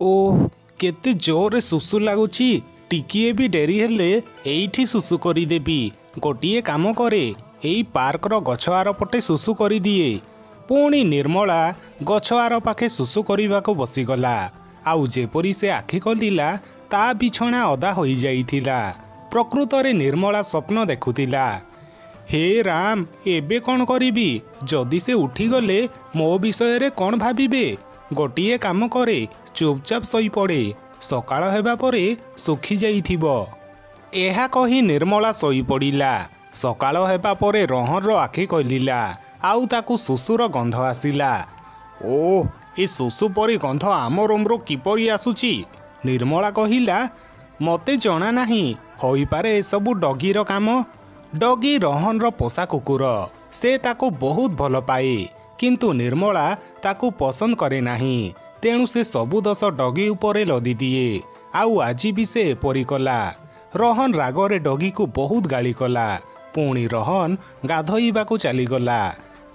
ଓ କେତେ ଜୋରରେ ଶୁଶୁ ଲାଗୁଛି ଟିକିଏ ବି ଡେରି ହେଲେ ଏଇଠି ଶୁଶୁ କରିଦେବି। ଗୋଟିଏ କାମ କରେ ଏଇ ପାର୍କର ଗଛ ଆର ପଟେ ଶୁଶୁ କରିଦିଏ। ପୁଣି ନିର୍ମଳା ଗଛ ଆର ପାଖେ ଶୁଶୁ କରିବାକୁ ବସିଗଲା। ଆଉ ଯେପରି ସେ ଆଖି ଖୋଲିଲା ତା ବିଛଣା ଅଦା ହୋଇଯାଇଥିଲା। ପ୍ରକୃତରେ ନିର୍ମଳା ସ୍ୱପ୍ନ ଦେଖୁଥିଲା। ହେ ରାମ ଏବେ କ'ଣ କରିବି? ଯଦି ସେ ଉଠିଗଲେ ମୋ ବିଷୟରେ କ'ଣ ଭାବିବେ? ଗୋଟିଏ କାମ କରେ ଚୁପଚାପ ଶୋଇପଡ଼େ ସକାଳ ହେବା ପରେ ଶୁଖି ଯାଇଥିବ। ଏହା କହି ନିର୍ମଳା ଶୋଇପଡ଼ିଲା। ସକାଳ ହେବା ପରେ ରହନର ଆଖି ଖୋଲିଲା ଆଉ ତାକୁ ଶୁଶୁର ଗନ୍ଧ ଆସିଲା। ଓ ଏ ଶୁଶୁ ପରି ଗନ୍ଧ ଆମ ରୁମ୍ରୁ କିପରି ଆସୁଛି? ନିର୍ମଳା କହିଲା ମୋତେ ଜଣା ନାହିଁ ହୋଇପାରେ ଏସବୁ ଡଗିର କାମ। ଡଗି ରହନର ପୋଷା କୁକୁର ସେ ତାକୁ ବହୁତ ଭଲ ପାଏ। କିନ୍ତୁ ନିର୍ମଳା ତାକୁ ପସନ୍ଦ କରେ ନାହିଁ। ତେଣୁ ସେ ସବୁ ଦୋଷ ଡଗି ଉପରେ ଲଦିଦିଏ ଆଉ ଆଜି ବି ସେ ଏପରି କଲା। ରହନ ରାଗରେ ଡଗିକୁ ବହୁତ ଗାଳି କଲା। ପୁଣି ରହନ ଗାଧୋଇବାକୁ ଚାଲିଗଲା।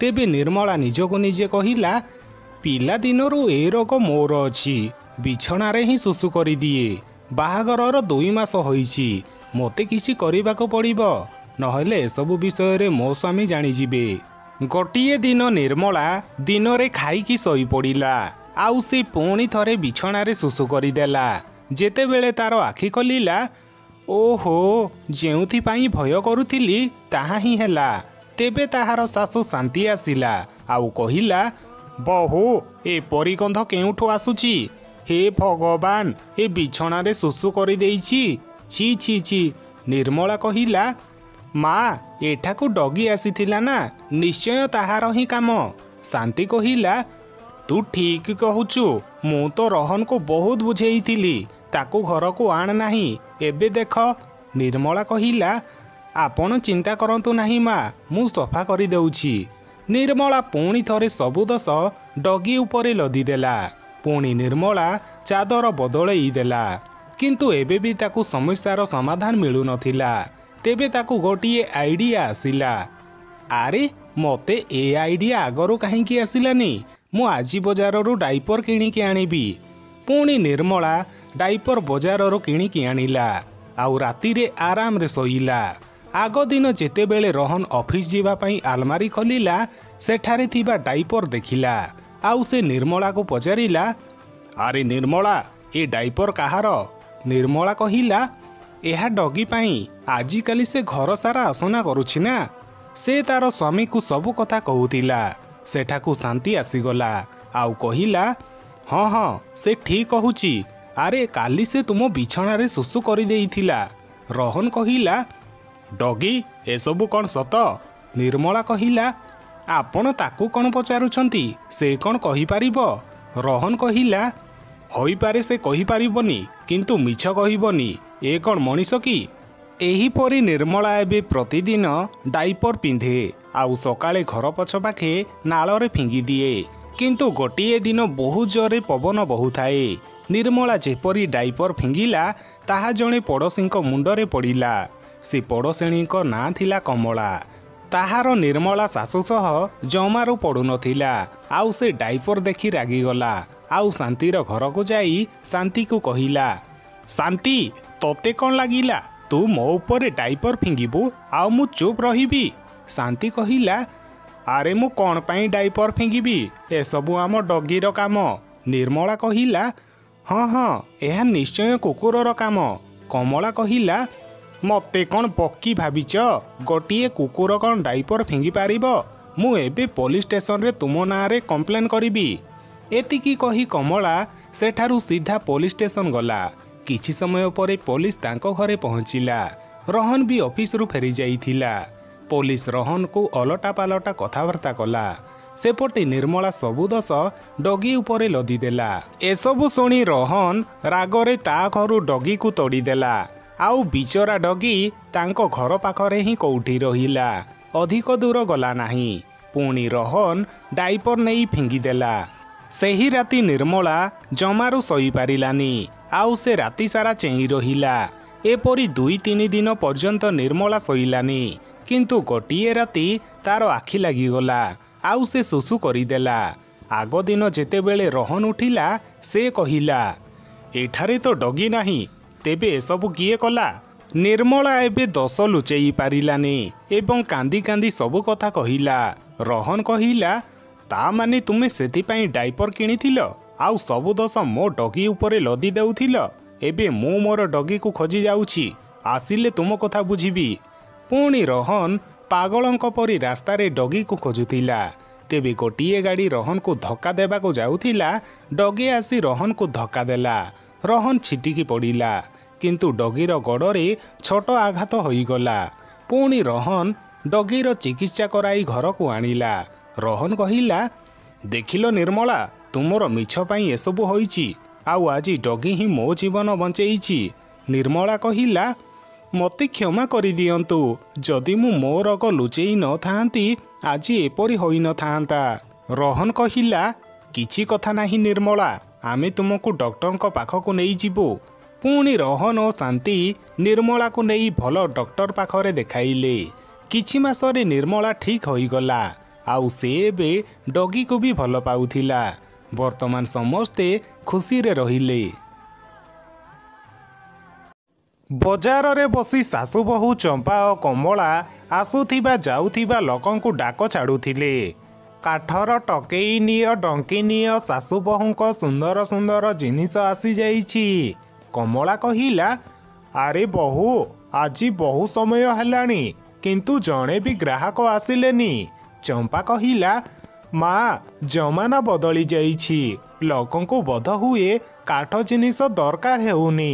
ତେବେ ନିର୍ମଳା ନିଜକୁ ନିଜେ କହିଲା ପିଲାଦିନରୁ ଏ ରୋଗ ମୋର ଅଛି। ବିଛଣାରେ ହିଁ ଶୁଶୁ କରିଦିଏ। ବାହାଘରର ଦୁଇ ମାସ ହୋଇଛି। ମୋତେ କିଛି କରିବାକୁ ପଡ଼ିବ। ନହେଲେ ଏସବୁ ବିଷୟରେ ମୋ ସ୍ୱାମୀ ଜାଣିଯିବେ। ଗୋଟିଏ ଦିନ ନିର୍ମଳା ଦିନରେ ଖାଇକି ଶୋଇପଡ଼ିଲା। ଆଉ ସେ ପୁଣି ଥରେ ବିଛଣାରେ ଶୁଶୁ କରିଦେଲା। ଯେତେବେଳେ ତାର ଆଖି ଖୋଲିଲା ଓହୋ ଯେଉଁଥିପାଇଁ ଭୟ କରୁଥିଲି ତାହା ହିଁ ହେଲା। ତେବେ ତାହାର ଶାଶୁ ଶାନ୍ତି ଆସିଲା। ଆଉ କହିଲା ବହୁ ଏପରି ଗନ୍ଧ କେଉଁଠୁ ଆସୁଛି? ହେ ଭଗବାନ ଏ ବିଛଣାରେ ଶୁଶୁ କରିଦେଇଛି। ଛି ଛି ଛି। ନିର୍ମଳା କହିଲା ମା ଏଠାକୁ ଡଗି ଆସିଥିଲା ନା ନିଶ୍ଚୟ ତାହାର ହିଁ କାମ। ଶାନ୍ତି କହିଲା ତୁ ଠିକ୍ କହୁଛୁ ମୁଁ ତ ରହନକୁ ବହୁତ ବୁଝେଇଥିଲି ତାକୁ ଘରକୁ ଆଣ ନାହିଁ ଏବେ ଦେଖ। ନିର୍ମଳା କହିଲା ଆପଣ ଚିନ୍ତା କରନ୍ତୁ ନାହିଁ ମା ମୁଁ ସଫା କରିଦେଉଛି। ନିର୍ମଳା ପୁଣି ଥରେ ସବୁ ଦୋଷ ଡଗି ଉପରେ ଲଦିଦେଲା। ପୁଣି ନିର୍ମଳା ଚାଦର ବଦଳେଇ ଦେଲା କିନ୍ତୁ ଏବେ ବି ତାକୁ ସମସ୍ୟାର ସମାଧାନ ମିଳୁନଥିଲା। ତେବେ ତାକୁ ଗୋଟିଏ ଆଇଡ଼ିଆ ଆସିଲା। ଆରେ ମୋତେ ଏ ଆଇଡ଼ିଆ ଆଗରୁ କାହିଁକି ଆସିଲାନି? ମୁଁ ଆଜି ବଜାରରୁ ଡାଇପର କିଣିକି ଆଣିବି। ପୁଣି ନିର୍ମଳା ଡାଇପର ବଜାରରୁ କିଣିକି ଆଣିଲା। ଆଉ ରାତିରେ ଆରାମରେ ଶୋଇଲା। ଆଗ ଦିନ ଯେତେବେଳେ ରହନ ଅଫିସ ଯିବା ପାଇଁ ଆଲମାରି ଖୋଲିଲା ସେଠାରେ ଥିବା ଡାଇପର ଦେଖିଲା। ଆଉ ସେ ନିର୍ମଳାକୁ ପଚାରିଲା ଆରେ ନିର୍ମଳା ଏ ଡାଇପର କାହାର? ନିର୍ମଳା କହିଲା ଏହା ଡଗି ପାଇଁ ଆଜିକାଲି ସେ ଘର ସାରା ଆସନା କରୁଛି ନା। ସେ ତାର ସ୍ୱାମୀକୁ ସବୁ କଥା କହୁଥିଲା। ସେଠାକୁ ଶାନ୍ତି ଆସିଗଲା। ଆଉ କହିଲା ହଁ ହଁ ସେ ଠିକ୍ କହୁଛି। ଆରେ କାଲି ସେ ତୁମ ବିଛଣାରେ ଶୁଶୁ କରିଦେଇଥିଲା। ରହନ କହିଲା ଡଗି ଏସବୁ କ'ଣ ସତ? ନିର୍ମଳା କହିଲା ଆପଣ ତାକୁ କ'ଣ ପଚାରୁଛନ୍ତି? ସେ କ'ଣ କହିପାରିବ? ରହନ କହିଲା ହୋଇପାରେ ସେ କହିପାରିବନି। କିନ୍ତୁ ମିଛ କହିବନି ଏ କ'ଣ ମଣିଷ କି? ଏହିପରି ନିର୍ମଳା ଏବେ ପ୍ରତିଦିନ ଡାଇପର ପିନ୍ଧେ ଆଉ ସକାଳେ ଘର ପଛ ପାଖେ ନାଳରେ ଫିଙ୍ଗିଦିଏ କିନ୍ତୁ ଗୋଟିଏ ଦିନ ବହୁତ ଜୋରରେ ପବନ ବହୁଥାଏ। ନିର୍ମଳା ଯେପରି ଡାଇପର ଫିଙ୍ଗିଲା ତାହା ଜଣେ ପଡ଼ୋଶୀଙ୍କ ମୁଣ୍ଡରେ ପଡ଼ିଲା। ସେ ପଡ଼ୋଶିଣୀଙ୍କ ନାଁ ଥିଲା କମଳା। ତାହାର ନିର୍ମଳା ଶାଶୁ ସହ ଜମାରୁ ପଡ଼ୁନଥିଲା ଆଉ ସେ ଡାଇପର ଦେଖି ରାଗିଗଲା। ଆଉ ଶାନ୍ତିର ଘରକୁ ଯାଇ ଶାନ୍ତିକୁ କହିଲା ଶାନ୍ତି ତତେ କ'ଣ ଲାଗିଲା? ତୁ ମୋ ଉପରେ ଡାଇପର ଫିଙ୍ଗିବୁ ଆଉ ମୁଁ ଚୁପ୍ ରହିବି? ଶାନ୍ତି କହିଲା ଆରେ ମୁଁ କ'ଣ ପାଇଁ ଡାଇପର ଫିଙ୍ଗିବି? ଏସବୁ ଆମ ଡଗିର କାମ। ନିର୍ମଳା କହିଲା ହଁ ହଁ ଏହା ନିଶ୍ଚୟ କୁକୁରର କାମ। କମଳା କହିଲା ମୋତେ କ'ଣ ପକ୍କି ଭାବିଛ? ଗୋଟିଏ କୁକୁର କ'ଣ ଡାଇପର ଫିଙ୍ଗି ପାରିବ? ମୁଁ ଏବେ ପୋଲିସ ଷ୍ଟେସନରେ ତୁମ ନାଁରେ କମ୍ପ୍ଲେନ୍ କରିବି। ଏତିକି କହି କମଳା ସେଠାରୁ ସିଧା ପୋଲିସ ଷ୍ଟେସନ ଗଲା। କିଛି ସମୟ ପରେ ପୋଲିସ ତାଙ୍କ ଘରେ ପହଞ୍ଚିଲା। ରହନ ବି ଅଫିସରୁ ଫେରି ଯାଇଥିଲା ପୋଲିସ ରହନକୁ ଅଲଟା ପାଲଟା କଥାବାର୍ତ୍ତା କଲା। ସେପଟେ ନିର୍ମଳା ସବୁ ଦୋଷ ଡଗି ଉପରେ ଲଦିଦେଲା ଏସବୁ ଶୁଣି ରହନ ରାଗରେ ତା ଘରୁ ଡଗିକୁ ତୋଡ଼ିଦେଲା। ଆଉ ବିଚରା ଡଗି ତାଙ୍କ ଘର ପାଖରେ ହିଁ କୋଉଠି ରହିଲା। ଅଧିକ ଦୂର ଗଲା ନାହିଁ। ପୁଣି ରହନ ଡାଇପର ନେଇ ଫିଙ୍ଗିଦେଲା। ସେହି ରାତି ନିର୍ମଳା ଜମାରୁ ଶୋଇପାରିଲାନି ଆଉ ସେ ରାତି ସାରା ଚେଇଁ ରହିଲା। ଏପରି ଦୁଇ ତିନି ଦିନ ପର୍ଯ୍ୟନ୍ତ ନିର୍ମଳା ଶୋଇଲାନି କିନ୍ତୁ ଗୋଟିଏ ରାତି ତାର ଆଖି ଲାଗିଗଲା। ଆଉ ସେ ଶୁଶୁ କରିଦେଲା। ଆଗ ଦିନ ଯେତେବେଳେ ରହନ ଉଠିଲା ସେ କହିଲା ଏଠାରେ ତ ଡଗି ନାହିଁ। ତେବେ ଏସବୁ କିଏ କଲା? ନିର୍ମଳା ଏବେ ଦୋଷ ଲୁଚେଇ ପାରିଲାନି ଏବଂ କାନ୍ଦି କାନ୍ଦି ସବୁ କଥା କହିଲା। ରହନ କହିଲା ତା ମାନେ ତୁମେ ସେଥିପାଇଁ ଡାଇପର କିଣିଥିଲ ଆଉ ସବୁ ଦୋଷ ମୋ ଡଗି ଉପରେ ଲଦି ଦେଉଥିଲ ଏବେ ମୁଁ ମୋର ଡଗିକୁ ଖୋଜି ଯାଉଛି ଆସିଲେ ତୁମ କଥା ବୁଝିବି। ପୁଣି ରହନ ପାଗଳଙ୍କ ପରି ରାସ୍ତାରେ ଡଗିକୁ ଖୋଜୁଥିଲା ତେବେ ଗୋଟିଏ ଗାଡ଼ି ରହନକୁ ଧକ୍କା ଦେବାକୁ ଯାଉଥିଲା ଡଗି ଆସି ରହନକୁ ଧକ୍କା ଦେଲା ରହନ ଛିଟିକି ପଡ଼ିଲା କିନ୍ତୁ ଡଗିର ଗୋଡ଼ରେ ଛୋଟ ଆଘାତ ହୋଇଗଲା। ପୁଣି ରହନ ଡଗିର ଚିକିତ୍ସା କରାଇ ଘରକୁ ଆଣିଲା ରହନ କହିଲା ଦେଖିଲ ନିର୍ମଳା ତୁମର ମିଛ ପାଇଁ ଏସବୁ ହୋଇଛି। ଆଉ ଆଜି ଡଗି ହିଁ ମୋ ଜୀବନ ବଞ୍ଚେଇଛି। ନିର୍ମଳା କହିଲା ମୋତେ କ୍ଷମା କରିଦିଅନ୍ତୁ। ଯଦି ମୁଁ ମୋ ରୋଗ ଲୁଚେଇ ନଥାନ୍ତି ଆଜି ଏପରି ହୋଇନଥାନ୍ତା। ରହନ କହିଲା କିଛି କଥା ନାହିଁ ନିର୍ମଳା ଆମେ ତୁମକୁ ଡକ୍ଟରଙ୍କ ପାଖକୁ ନେଇଯିବୁ। ପୁଣି ରହନ ଓ ଶାନ୍ତି ନିର୍ମଳାକୁ ନେଇ ଭଲ ଡକ୍ଟର ପାଖରେ ଦେଖାଇଲେ। କିଛି ମାସରେ ନିର୍ମଳା ଠିକ୍ ହୋଇଗଲା। ଆଉ ସେ ଏବେ ଡଗିକୁ ବି ଭଲ ପାଉଥିଲା। ବର୍ତ୍ତମାନ ସମସ୍ତେ ଖୁସିରେ ରହିଲେ। ବଜାରରେ ବସି ଶାଶୁ ବୋହୂ ଚମ୍ପା ଓ କମଳା ଆସୁଥିବା ଯାଉଥିବା ଲୋକଙ୍କୁ ଡାକ ଛାଡ଼ୁଥିଲେ। କାଠର ଟକେଇ ନିଅ ଡଙ୍କି ନିଅ ଶାଶୁ ବୋହୂଙ୍କ ସୁନ୍ଦର ସୁନ୍ଦର ଜିନିଷ ଆସିଯାଇଛି। କମଳା କହିଲା ଆରେ ବୋହୂ ଆଜି ବହୁ ସମୟ ହେଲାଣି କିନ୍ତୁ ଜଣେ ବି ଗ୍ରାହକ ଆସିଲେନି। ଚମ୍ପା କହିଲା ମା ଜମାନା ବଦଳି ଯାଇଛି। ଲୋକଙ୍କୁ ବୋଧ ହୁଏ କାଠ ଜିନିଷ ଦରକାର ହେଉନି।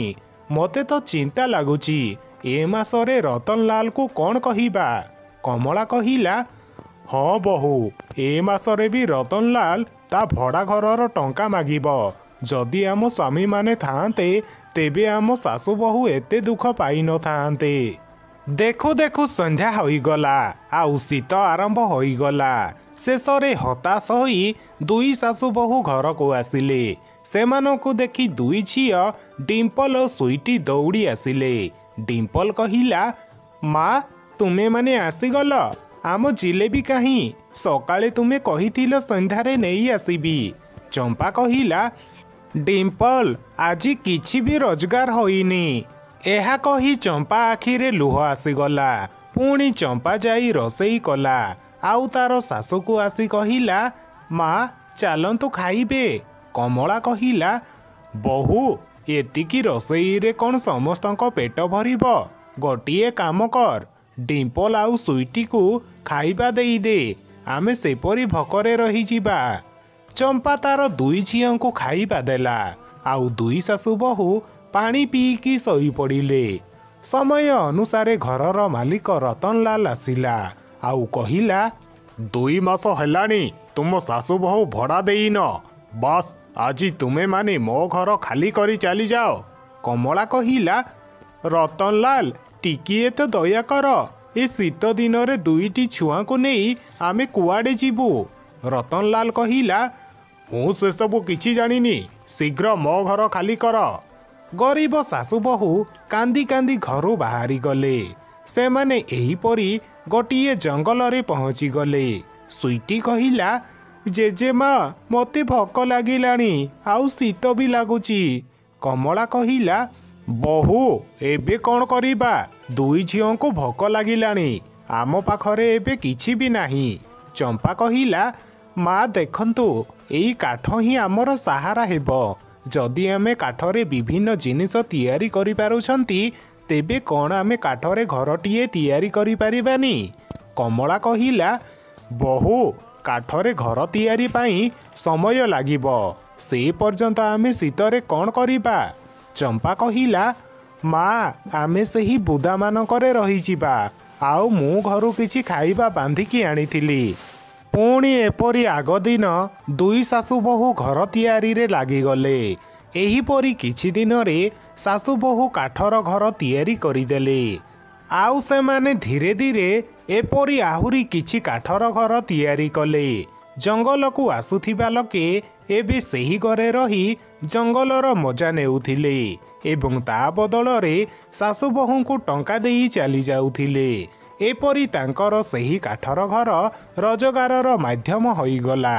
ମୋତେ ତ ଚିନ୍ତା ଲାଗୁଛି ଏ ମାସରେ ରତନଲାଲକୁ କ'ଣ କହିବା? କମଳା କହିଲା ହଁ ବୋହୂ ଏ ମାସରେ ବି ରତନଲାଲ ତା ଭଡ଼ା ଘରର ଟଙ୍କା ମାଗିବ। ଯଦି ଆମ ସ୍ୱାମୀମାନେ ଥାଆନ୍ତେ ତେବେ ଆମ ଶାଶୁ ବୋହୂ ଏତେ ଦୁଃଖ ପାଇନଥାନ୍ତେ। ଦେଖୁ ଦେଖୁ ସନ୍ଧ୍ୟା ହୋଇଗଲା ଆଉ ଶୀତ ଆରମ୍ଭ ହୋଇଗଲା। ଶେଷରେ ହତାଶ ହୋଇ ଦୁଇ ଶାଶୁ ବୋହୂ ଘରକୁ ଆସିଲେ। ସେମାନଙ୍କୁ ଦେଖି ଦୁଇ ଝିଅ ଡିମ୍ପଲ ଓ ସୁଇଟି ଦୌଡ଼ି ଆସିଲେ। ଡିମ୍ପଲ କହିଲା ମା ତୁମେମାନେ ଆସିଗଲ? ଆମ ଜିଲେବି କାହିଁ? ସକାଳେ ତୁମେ କହିଥିଲ ସନ୍ଧ୍ୟାରେ ନେଇ ଆସିବି। ଚମ୍ପା କହିଲା ଡିମ୍ପଲ ଆଜି କିଛି ବି ରୋଜଗାର ହୋଇନି। ଏହା କହି ଚମ୍ପା ଆଖିରେ ଲୁହ ଆସିଗଲା। ପୁଣି ଚମ୍ପା ଯାଇ ରୋଷେଇ କଲା। ଆଉ ତାର ଶାଶୁକୁ ଆସି କହିଲା ମା ଚାଲନ୍ତୁ ଖାଇବେ। କମଳା କହିଲା ବୋହୂ ଏତିକି ରୋଷେଇରେ କ'ଣ ସମସ୍ତଙ୍କ ପେଟ ଭରିବ? ଗୋଟିଏ କାମ କର ଡିମ୍ପଲ ଆଉ ସୁଇଟିକୁ ଖାଇବା ଦେଇଦେ। ଆମେ ସେପରି ଭୋକରେ ରହିଯିବା। ଚମ୍ପା ତାର ଦୁଇ ଝିଅଙ୍କୁ ଖାଇବା ଦେଲା। ଆଉ ଦୁଇ ଶାଶୁ ବୋହୂ ପାଣି ପିଇକି ଶୋଇପଡ଼ିଲେ। ସମୟ ଅନୁସାରେ ଘରର ମାଲିକ ରତନଲାଲ ଆସିଲା। ଆଉ କହିଲା ଦୁଇ ମାସ ହେଲାଣି ତୁମ ଶାଶୁ ବୋହୂ ଭଡ଼ା ଦେଇନ। ବାସ୍ ଆଜି ତୁମେମାନେ ମୋ ଘର ଖାଲି କରି ଚାଲିଯାଅ। କମଳା କହିଲା ରତନଲାଲ ଟିକିଏ ତ ଦୟା କର। ଏ ଶୀତ ଦିନରେ ଦୁଇଟି ଛୁଆଙ୍କୁ ନେଇ ଆମେ କୁଆଡ଼େ ଯିବୁ? ରତନଲାଲ କହିଲା ମୁଁ ସେସବୁ କିଛି ଜାଣିନି। ଶୀଘ୍ର ମୋ ଘର ଖାଲି କର। ଗରିବ ଶାଶୁ ବୋହୂ କାନ୍ଦି କାନ୍ଦି ଘରୁ ବାହାରିଗଲେ ସେମାନେ ଏହିପରି ଗୋଟିଏ ଜଙ୍ଗଲରେ ପହଞ୍ଚିଗଲେ। ସୁଇଟି କହିଲା ଜେଜେମା ମୋତେ ଭୋକ ଲାଗିଲାଣି ଆଉ ଶୀତ ବି ଲାଗୁଛି କମଳା କହିଲା ବୋହୂ ଏବେ କ'ଣ କରିବା? ଦୁଇ ଝିଅଙ୍କୁ ଭୋକ ଲାଗିଲାଣି ଆମ ପାଖରେ ଏବେ କିଛି ବି ନାହିଁ। ଚମ୍ପା କହିଲା ମା ଦେଖନ୍ତୁ ଏଇ କାଠ ହିଁ ଆମର ସାହାରା ହେବ। ଯଦି ଆମେ କାଠରେ ବିଭିନ୍ନ ଜିନିଷ ତିଆରି କରିପାରୁଛନ୍ତି ତେବେ କ'ଣ ଆମେ କାଠରେ ଘରଟିଏ ତିଆରି କରିପାରିବାନି? କମଳା କହିଲା ବୋହୂ କାଠରେ ଘର ତିଆରି ପାଇଁ ସମୟ ଲାଗିବ। ସେ ପର୍ଯ୍ୟନ୍ତ ଆମେ ଶୀତରେ କ'ଣ କରିବା? ଚମ୍ପା କହିଲା ମା ଆମେ ସେହି ବୁଦାମାନଙ୍କରେ ରହିଯିବା। ଆଉ ମୁଁ ଘରୁ କିଛି ଖାଇବା ବାନ୍ଧିକି ଆଣିଥିଲି। ପୁଣି ଏପରି ଆଗ ଦିନ ଦୁଇ ଶାଶୁ ବୋହୂ ଘର ତିଆରିରେ ଲାଗିଗଲେ। ଏହିପରି କିଛି ଦିନରେ ଶାଶୁ ବୋହୂ କାଠର ଘର ତିଆରି କରିଦେଲେ। ଆଉ ସେମାନେ ଧୀରେ ଧୀରେ ଏପରି ଆହୁରି କିଛି କାଠର ଘର ତିଆରି କଲେ। ଜଙ୍ଗଲକୁ ଆସୁଥିବା ଲୋକେ ଏବେ ସେହି ଘରେ ରହି ଜଙ୍ଗଲର ମଜା ନେଉଥିଲେ ଏବଂ ତା ବଦଳରେ ଶାଶୁ ବୋହୂଙ୍କୁ ଟଙ୍କା ଦେଇ ଚାଲି ଯାଉଥିଲେ ଏପରି ତାଙ୍କର ସେହି କାଠର ଘର ରୋଜଗାରର ମାଧ୍ୟମ ହୋଇଗଲା।